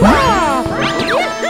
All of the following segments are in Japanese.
우와!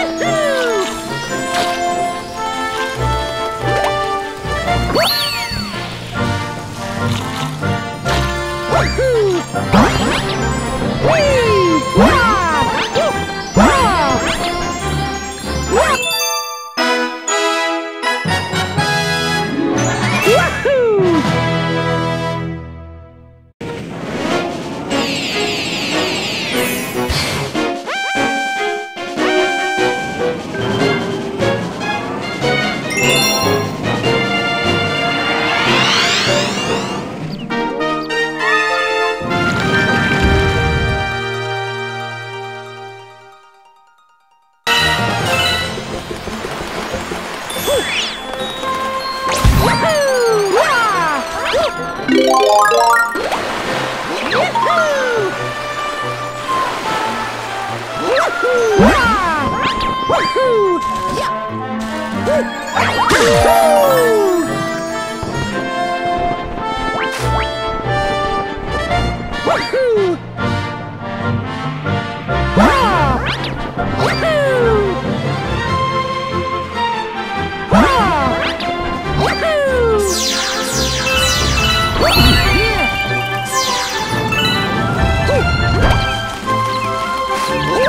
Woohoo! Yeah! Woohoo!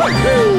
Wahoo!